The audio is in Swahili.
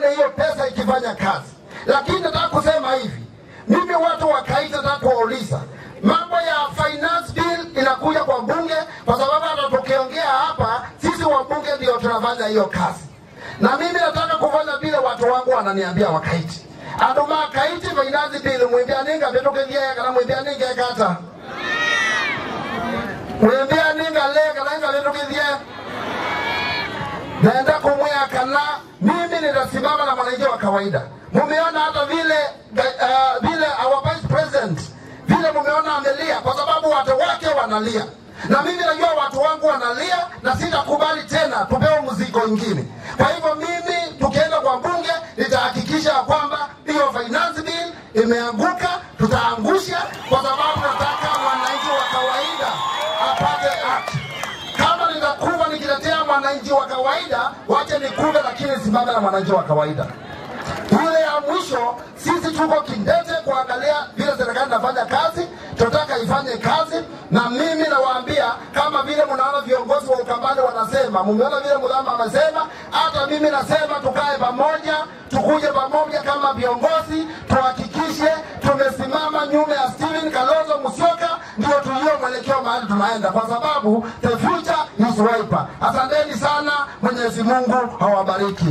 tuone hiyo pesa ikifanya kazi. Lakini nataka kusema hivi, mimi watu wa Kaita nataka kuwauliza mambo ya finance bill inakuja kwa bunge, kwa sababu hata tukiongea hapa sisi wabunge ndio tunafanya hiyo kazi, na mimi nataka kufanya vile watu wangu wananiambia Wakaiti anduma Kaiti finance bill mwimbia ninga betukithia kana mwimbia ninga kata mwimbia ninga le kana inga betukithia naenda kana mimi nitasimama na mwananchi wa kawaida. Mumeona hata vile uh, vile our vice president vile mumeona amelia, kwa sababu watu wake wanalia, na mimi najua watu wangu wanalia, na sitakubali tena tupewe mzigo ingine. Kwa hivyo mimi tukienda kwa bunge, nitahakikisha ya kwamba hiyo finance bill imeanguka, tutaangusha, kwa sababu nataka mwananchi wa kawaida apate haki kama nitakuwa nikiletea mwananchi wa kawaida, wache nikufe, lakini simama na mwananchi wa kawaida. Kule ya mwisho, sisi tuko kindete kuangalia vile serikali inafanya kazi, tunataka ifanye kazi, na mimi nawaambia kama vile mnaona viongozi wa Ukambani wanasema, mmeona vile Mudhama amesema, hata mimi nasema tukae pamoja, tukuje pamoja kama viongozi, tuhakikishe tumesimama nyuma ya Steven Kalonzo ndio tulio mwelekeo mahali tunaenda, kwa sababu the future is wiper. Asanteni sana, Mwenyezi Mungu awabariki.